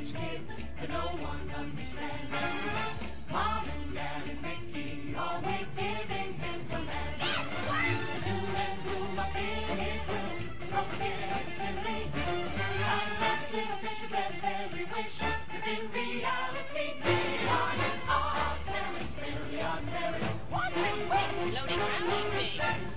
village kid that no one understands. Mom and Dad and Mickey always giving him commands. The up in his room, instantly. Fish grabs every wish, in reality loading, rounding, big.